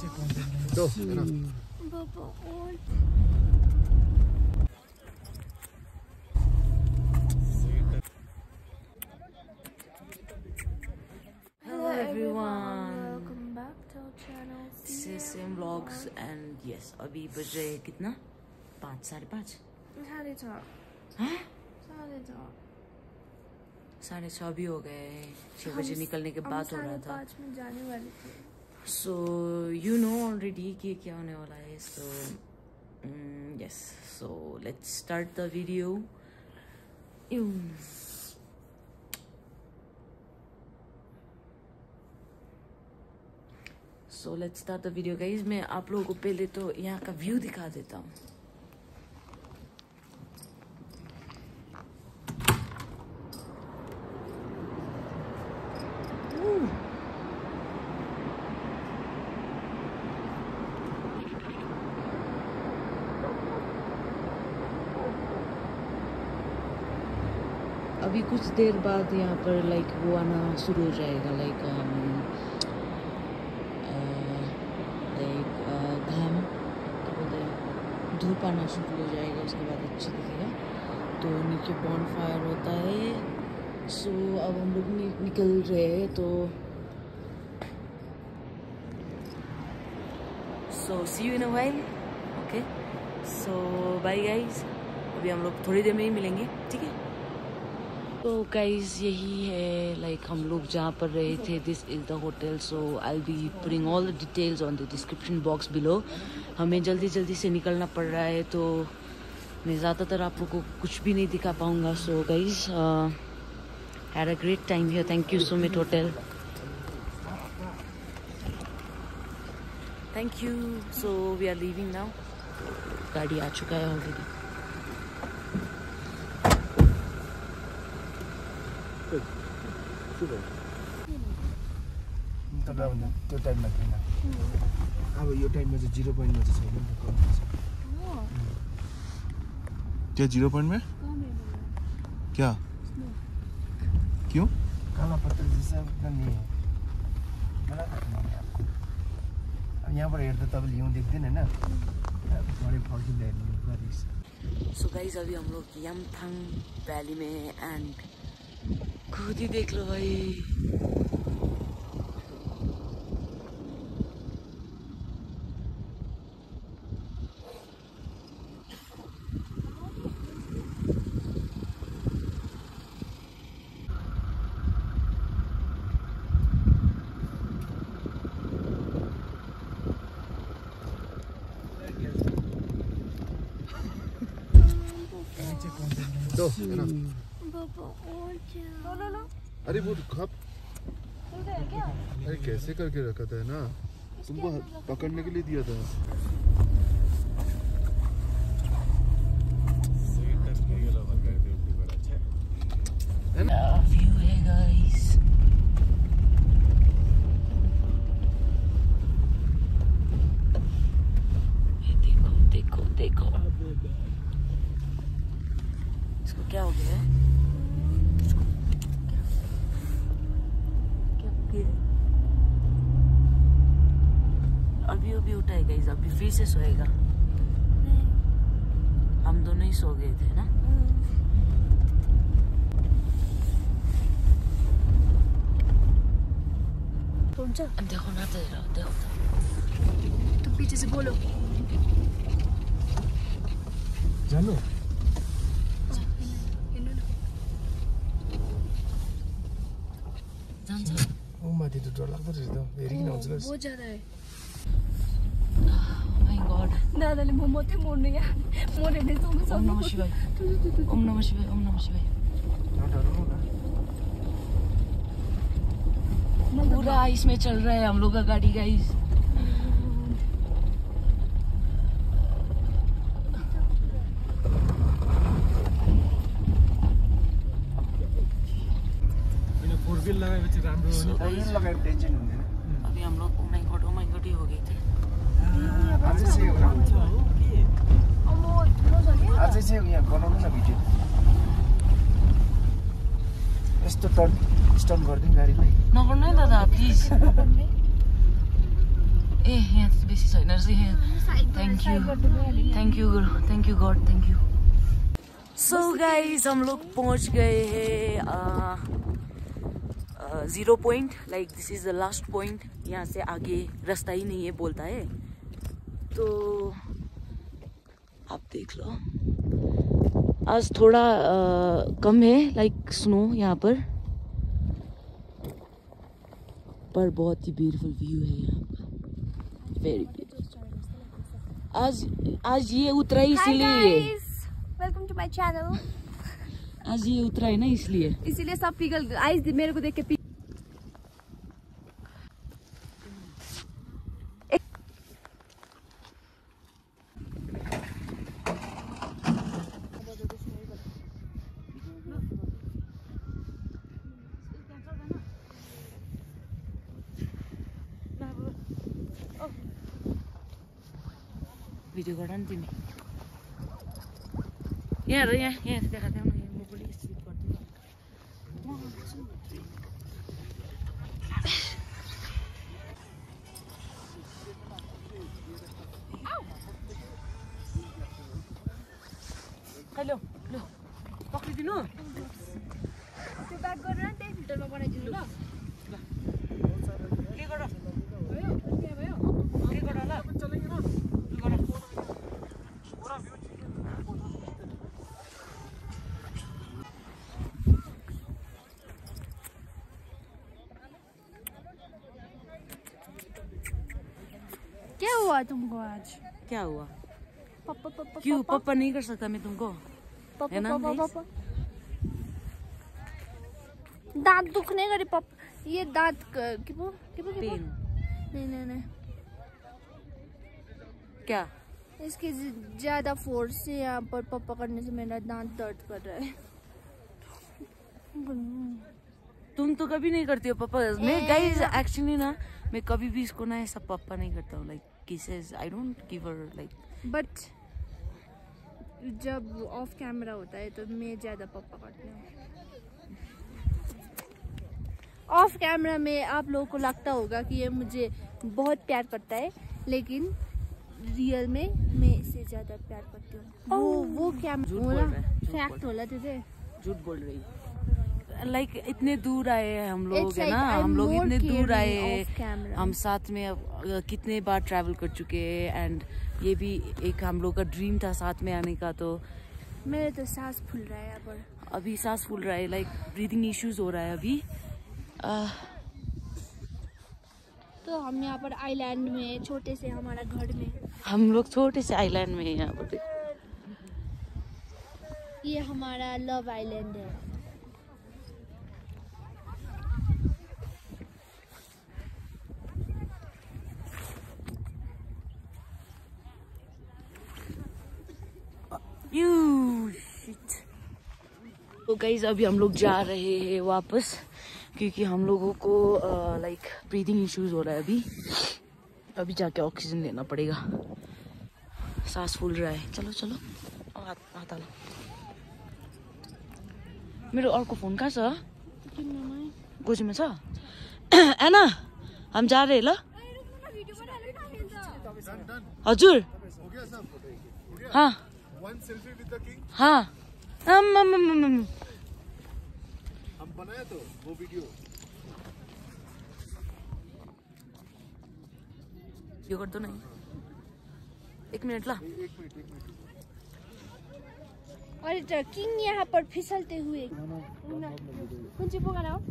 Go. Hello everyone. Welcome back to our channel. This is Sim Vlogs and yes अभी बज रहे हैं कितना पाँच साढ़े पाँच साढ़े छः हैं साढ़े छः साढ़े छः भी हो गए छः बजे निकलने के बाद हो रहा था पाँच में जाने वाले थे सो यू नो ऑलरेडी कि क्या होने वाला है so yes so let's start the video so let's start the video guys मैं आप लोगों को पहले तो यहाँ का व्यू दिखा देता हूँ. अभी कुछ देर बाद यहाँ पर लाइक वो आना शुरू हो जाएगा लाइक लाइक घाम क्या बोलते हैं धूप आना शुरू हो जाएगा, उसके बाद अच्छी दिखेगा। तो नीचे बॉन फायर होता है। सो अब हम लोग निकल रहे हैं तो so see you in while okay so bye guys अभी हम लोग थोड़ी देर में ही मिलेंगे, ठीक है? तो गाइज़ यही है लाइक हम लोग जहाँ पर रहे थे this is the hotel so I be putting all the details on the description box below हमें जल्दी जल्दी से निकलना पड़ रहा है तो मैं ज़्यादातर आप लोगों को कुछ भी नहीं दिखा पाऊँगा so guys had a great time here thank you so much hotel thank you so we are leaving now गाड़ी आ चुका है ऑलरेडी अब यो टाइममा चाहिँ नि क्या ज़ीरो पॉइंट में? क्या? क्यों? काला पत्थर जैसा उतना नहीं है बड़ा नहीं है आपको अब यहाँबाट हेर्दा तपाईँले हिउँ देख्दैन होइन अब थोरै फर्किँदा हेर्नु सो गाइज़ अभी हम लोग यमथांग वैली में हैं एंड खुद ही देख लो भाई दो enough. लो लो लो अरे वो खप अरे कैसे करके रखा था ना? तुमको पकड़ने के लिए दिया था व्यू है गाइस देखो देखो देखो इसको क्या हो गया है इसको क्या क्या हो गया है? अभी अभी उठा है गाइस अभी फिर से सोएगा हम दोनों ही सो गए थे ना? देखो ना तेरा देखो। तो। तुम पीछे से बोलो। जानु? जान्छ ऊ माथि त डरलाग्दो रहेछ त हेरिकन हुन्छ बहुत ज़्यादा है। गॉड पूरा आइस में चल रहा है हम लोग का गाड़ी गाइस फोर व्हिल लगाएपछि राम्रो हो नि। फोर व्हिल लगाएर टेन्सन हुँदैन। अभी हम लोग एउटा अम्म ठुलो छ क्या अझै बनाउनु न भिडियो यस्तो टर्न स्टर्न गरिदिउँ गाडीलाई नगर्नु है दादा प्लिज ए यहाँ बेसी छैन रहेछ यहाँ thank you thank you Guru. Thank you god thank you so guys हम लोग पहुँच गए हैं zero point like this is the last point यहाँ से आगे रास्ता ही नहीं है बोलता है। तो आप देख लो। आज थोड़ा अ, कम है लाइक स्नो यहाँ पर। पर बहुत ही ब्यूटीफुल व्यू है यहाँ का वेरी ब्यूटीफुल आज आज ये उतरा इसीलिए। वेलकम टू माय चैनल आज ये उतरा है ना इसलिए। इसीलिए सब पिघल आइस मेरे को देख के भिडियो गर नि तिमी। यहाँ यहाँ यहाँ देखाएको थियौ। म पनि स्लिप गरिदिनु। हेलो पक्रिदिनु। हुआ तुमको आज? क्या हुआ? पापा पापा क्यों? पापा नहीं कर सकता मैं तुमको? पापा है ना, पापा पापा दांत दुखने गरी पाप ये दांत नहीं नहीं नहीं। क्या? इसके ज़्यादा फोर्स से यहाँ पर पप्पा करने से मेरा दांत दर्द कर रहा है। तुम तो कभी नहीं करती हो पापा मैं गाइस एक्चुअली ना। मैं कभी भी इसको ना ऐसा पापा नहीं करता हूँ like kisses I don't give her like but जब ऑफ़ कैमरा होता है तो मैं ज़्यादा पप्पा करती हूँ। ऑफ़ कैमरा में आप लोगों को लगता होगा कि ये मुझे बहुत प्यार करता है लेकिन रियल में मैं इससे ज़्यादा प्यार करती हूँ। वो वो क्या झूठ बोल रहा है, झूठ फैक्ट होला चाहिँ झूठ बोल रही लाइक इतने दूर आए हैं हम लोग है ना? I'm हम लोग इतने दूर आए camera. हम साथ में अब, कितने बार ट्रैवल कर चुके हैं एंड ये भी एक हम लोग का ड्रीम था साथ में आने का तो मेरे तो सांस फूल रहा है पर अभी सांस फूल रहा है लाइक ब्रीदिंग इश्यूज़ हो रहा है अभी। तो हम यहाँ पर आइलैंड में छोटे से हमारा घर में। हम लोग छोटे से आइलैंड में हैं यहाँ पर। ये हमारा लव आइलैंड है। तो गाइज़ अभी हम लोग जा रहे हैं वापस क्योंकि हम लोगों को लाइक ब्रीदिंग इश्यूज़ हो रहा है अभी। अभी जाके ऑक्सीजन लेना पड़ेगा। सांस फूल रहा है। चलो चलो। हात हात हाल मेरो अर्को फ़ोन कहाँ छ गोजीमा छ एना हामी जा रहे ल। हजुर। हो हाँ। One selfie with the king हाँ। आम, आम, आम, आम। हम बनाया तो वो वीडियो यो गर्दो न। एक मिनट ल। एक मिनट एक मिनट। अरे तो किंग यहाँ पर फिसलते हुए। कुन हो त।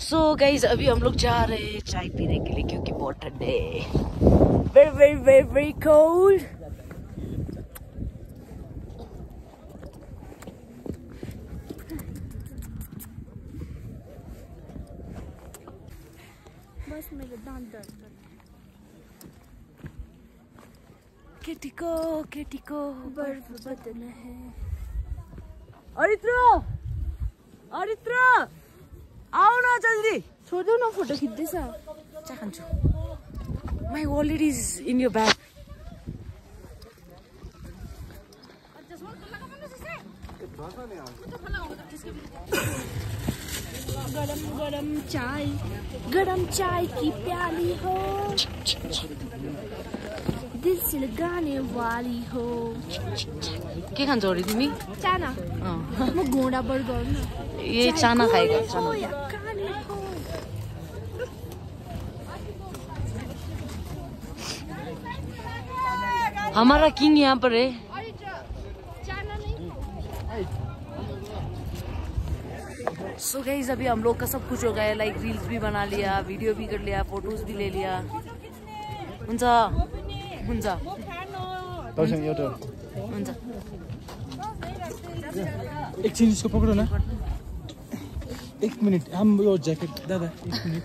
सो गाइज़ अभी हम लोग जा रहे हैं चाय पीने के लिए क्योंकि बहुत ठंडे बस मेरो दाँत दर्द गर्छ। केटीको केटीको बर्फ़ बदन है। अरित्र अरित्र आऊ न जल्दी। छोडिदेऊ न फ़ोटो खिच्दैछ चिया खान्छु माई वालेट इज़ इन यो ब्याग गरम गरम चाय गरम चाय की प्याली हो। दिल से लगाने वाली हो। के खान्छौ अरे तिमी चाना। म घोडा बढ गर्नु न चाना हो चाना या काली हो हमारा किंग यहाँ पर है। सो गाइज़ अभी हम लोग का सब कुछ हो गया लाइक रील्स भी बना लिया वीडियो भी कर लिया फ़ोटोज़ भी ले लिया। हुन्छ हुन्छ एउटा हुन्छ एकछिन यसको पक्रो न। एक मिनट हम यो ज्याकेट दादा एक मिनट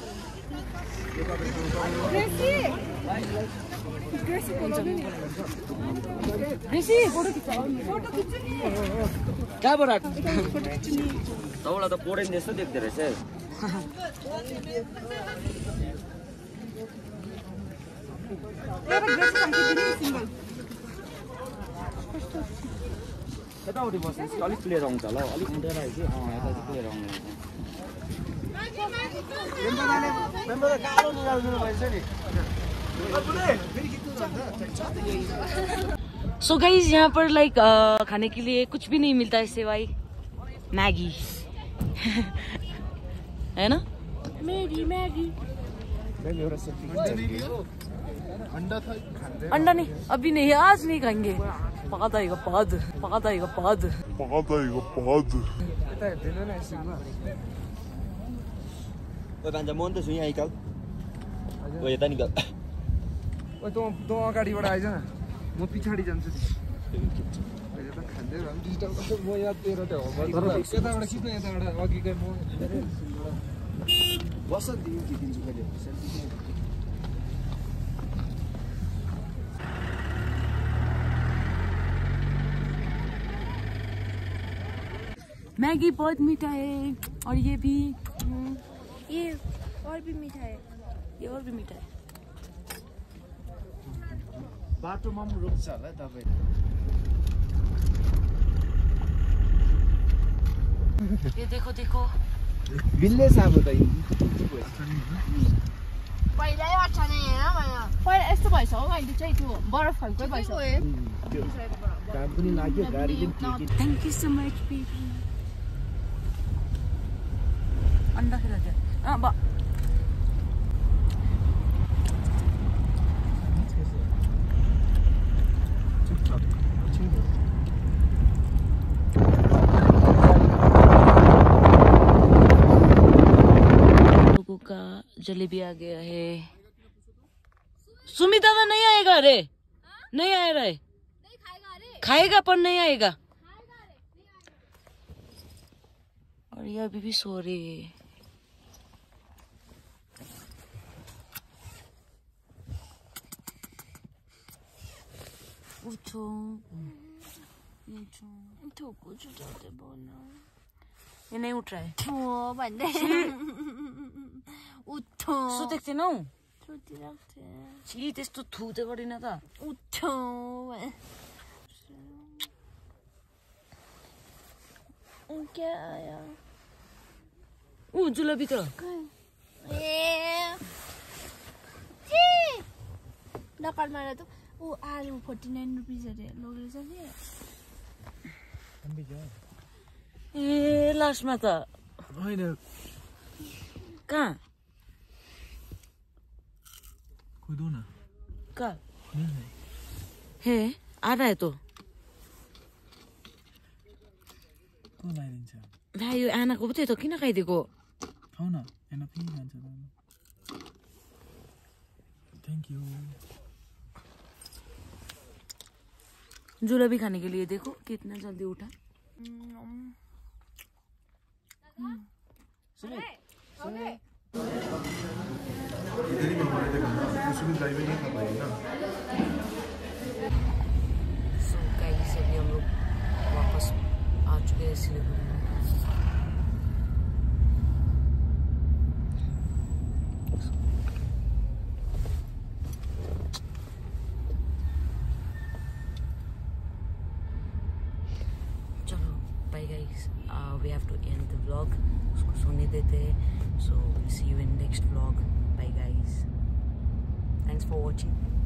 कहाँबाट आएको? तपाईँलाई त पोडेन जस्तो देख्दो रहेछ। बस्नुहोस् अलिक क्लियर आउँछ होला हौ अलिक उठेर आयो कि? अँ यता चाहिँ क्लियर आउने सो गाइज़ यहाँ पर लाइक खाने के लिए कुछ भी नहीं मिलता है सिवाय मैगी। है ना? मेरी मैगी। अंडा नहीं अभी नहीं आज नहीं खाएँगे। पकाता है बाद पकाता है बाद ओ भान्जा म त छु यहाँ आइकाल ओ यता निकाल ओ तँ तँ म त खाँदै भए पनि डिजिटल कस्तो म तेरो हो बस दिन्छु दिन्छु कहिले मैगी बहुत मीठा है और ये भी हम्म, ये और भी मीठा है। ये और भी मीठा है। बाटोमा पनि रोक्छ होला तपाईँ। ये देखो देखो। बिल्ले साबो त पहिला यस्तो भएछ हौ अहिले चाहिँ त्यो बरफ खालकै भएछ। काम पनि लाग्यो thank you so much baby हैं हाँ, का जलेबी आ गया है। सुमिता तो नहीं आएगा अरे नहीं आए रहे खाएगा पर नहीं आएगा। और ये अभी भी सो रही है। कुचो थोकु छुट्याउँछ बोल्नु यो नै उठाए ठो भन्दै उठो सुतेको थिएन हौ सुतिरहेको थिएँ छि त्यस्तो थु त गरिन त उठो क्या आयो ऊ जुलबी त ए नकार मार त ऊ आलु फोर्टी नाइन रुपिज अरे लगेर चाहिँ ए लास्टमा त होइन कहाँ खुदो न कहाँ हे आ रहा है तो ला यो आनाको पो थियो त किन खाइदिएको न फेरि खान्छ थ्याङ्क यू जुलबी खाने के लिए देखो कितना जल्दी उठा। उसमें ड्राइवर नहीं खा पाएगी सो we have to end the vlog उसको सोने देते हैं so will see you in next vlog bye guys thanks for watching